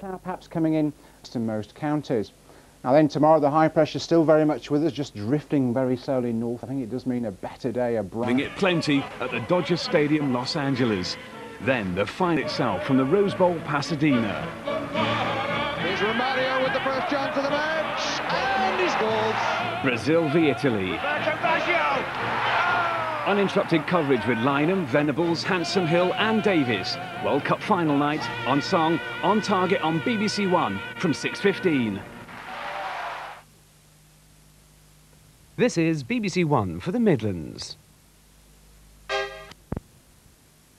cloud perhaps coming in to most counties. Now then tomorrow the high pressure is still very much with us, just drifting very slowly north. I think it does mean a better day, a bright... it plenty at the Dodger Stadium, Los Angeles. Then the fight itself from the Rose Bowl, Pasadena. Here's Romario with the first chance of the match, and he's goals. Brazil v Italy. Uninterrupted coverage with Lynam, Venables, Hansen Hill and Davies. World Cup final night on song, on target on BBC One from 6.15. This is BBC One for the Midlands.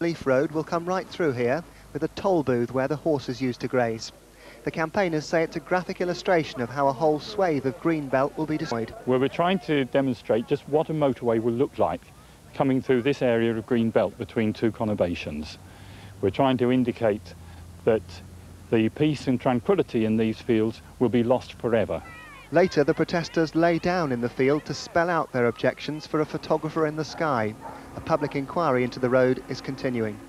Leaf Road will come right through here with a toll booth where the horses used to graze. The campaigners say it's a graphic illustration of how a whole swathe of green belt will be destroyed. Where we're trying to demonstrate just what a motorway will look like coming through this area of green belt between two conurbations. We're trying to indicate that the peace and tranquility in these fields will be lost forever. Later, the protesters lay down in the field to spell out their objections for a photographer in the sky. A public inquiry into the road is continuing.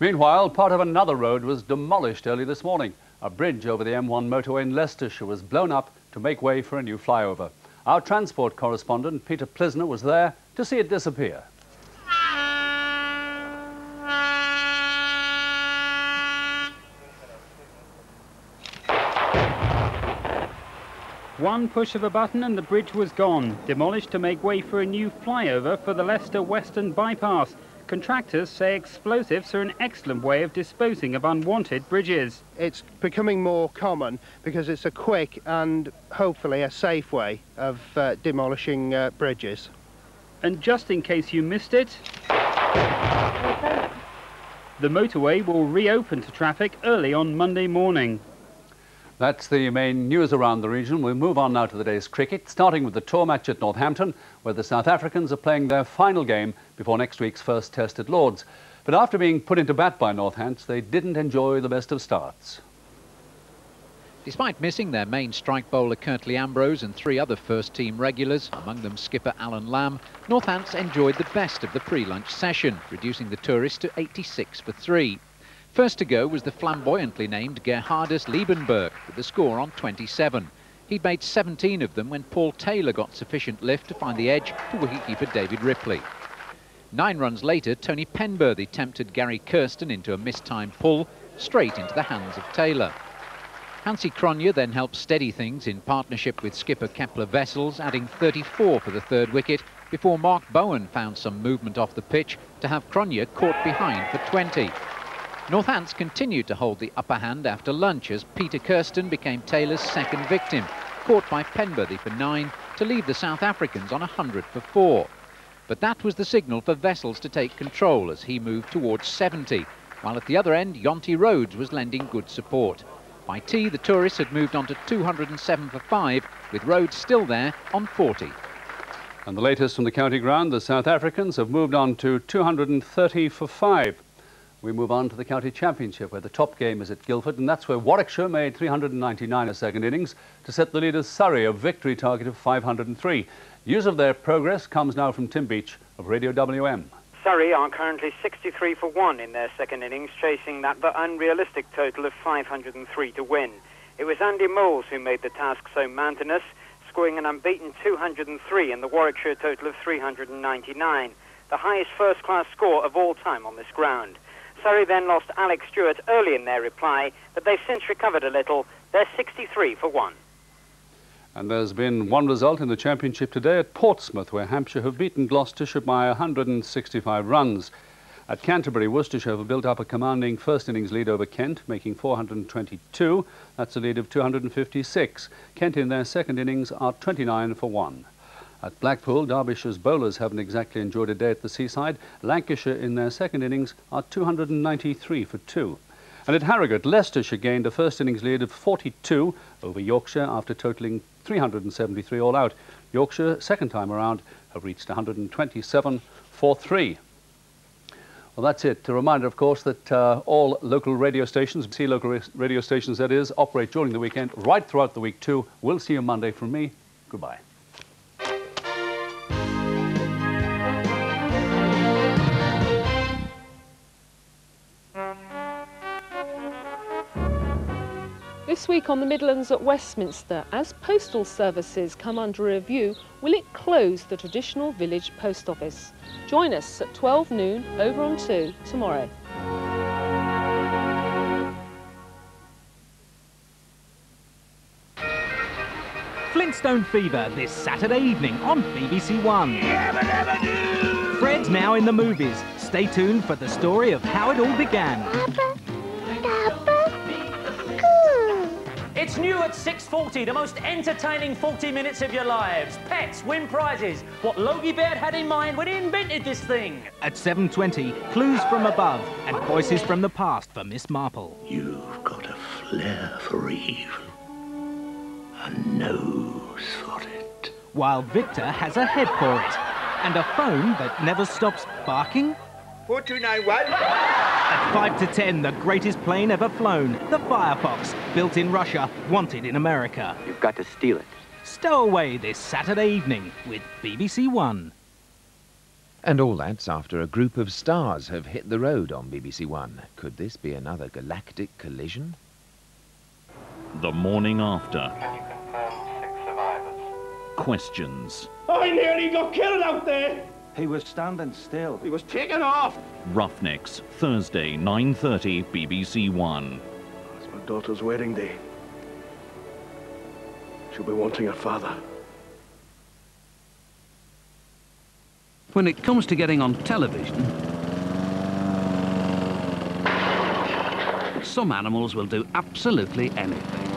Meanwhile, part of another road was demolished early this morning. A bridge over the M1 motorway in Leicestershire was blown up to make way for a new flyover. Our transport correspondent, Peter Plisner, was there to see it disappear. One push of a button and the bridge was gone, demolished to make way for a new flyover for the Leicester Western Bypass. Contractors say explosives are an excellent way of disposing of unwanted bridges. It's becoming more common because it's a quick and hopefully a safe way of uh, demolishing uh, bridges. And just in case you missed it, the motorway will reopen to traffic early on Monday morning. That's the main news around the region. We'll move on now to the day's cricket, starting with the tour match at Northampton, where the South Africans are playing their final game before next week's first test at Lords. But after being put into bat by Northants, they didn't enjoy the best of starts. Despite missing their main strike bowler Curtly Ambrose and three other first-team regulars, among them skipper Alan Lamb, Northants enjoyed the best of the pre-lunch session, reducing the tourists to 86 for three. First to go was the flamboyantly named Gerhardus Liebenberg with the score on 27. He'd made 17 of them when Paul Taylor got sufficient lift to find the edge to wicketkeeper David Ripley. Nine runs later, Tony Penberthy tempted Gary Kirsten into a mistimed pull straight into the hands of Taylor. Hansie Cronje then helped steady things in partnership with skipper Kepler Wessels, adding 34 for the third wicket before Mark Bowen found some movement off the pitch to have Cronje caught behind for 20. Northants continued to hold the upper hand after lunch as Peter Kirsten became Taylor's second victim, caught by Penberthy for nine to leave the South Africans on 100 for four. But that was the signal for Wessels to take control as he moved towards 70, while at the other end, Jonty Rhodes was lending good support. By tea, the tourists had moved on to 207 for five, with Rhodes still there on 40. And the latest from the county ground, the South Africans have moved on to 230 for five. We move on to the county championship where the top game is at Guildford and that's where Warwickshire made 399 a second innings to set the leaders Surrey a victory target of 503. News of their progress comes now from Tim Beach of Radio WM. Surrey are currently 63 for 1 in their second innings, chasing that but unrealistic total of 503 to win. It was Andy Moles who made the task so mountainous, scoring an unbeaten 203 in the Warwickshire total of 399, the highest first-class score of all time on this ground. Surrey then lost Alex Stewart early in their reply, but they've since recovered a little. They're 63 for 1. And there's been one result in the championship today at Portsmouth, where Hampshire have beaten Gloucestershire by 165 runs. At Canterbury, Worcestershire have built up a commanding first innings lead over Kent, making 422. That's a lead of 256. Kent in their second innings are 29 for 1. At Blackpool, Derbyshire's bowlers haven't exactly enjoyed a day at the seaside. Lancashire in their second innings are 293 for 2. And at Harrogate, Leicestershire gained a first innings lead of 42 over Yorkshire after totalling 373 all out. Yorkshire, second time around, have reached 127 for 3. Well, that's it. A reminder, of course, that uh, all local radio stations, see local radio stations that is, operate during the weekend, right throughout the week too. We'll see you Monday from me. Goodbye. This week on the Midlands at Westminster, as postal services come under review, will it close the traditional village post office? Join us at 12 noon over on 2 tomorrow. Flintstone Fever this Saturday evening on BBC One. Fred's now in the movies. Stay tuned for the story of how it all began. It's new at 6.40, the most entertaining 40 minutes of your lives. Pets win prizes. What Logie Baird had in mind when he invented this thing. At 7.20, clues from above and voices from the past for Miss Marple. You've got a flair for evil. A nose for it. While Victor has a head for it. And a phone that never stops barking. 4291. At 5 to 10, the greatest plane ever flown, the Firefox, built in Russia, wanted in America. You've got to steal it. Stow away this Saturday evening with BBC One. And all that's after a group of stars have hit the road on BBC One. Could this be another galactic collision? The morning after. Questions. I nearly got killed out there. He was standing still. He was taken off. Roughnecks, Thursday, 9.30, BBC One. It's my daughter's wedding day. She'll be wanting her father. When it comes to getting on television, some animals will do absolutely anything.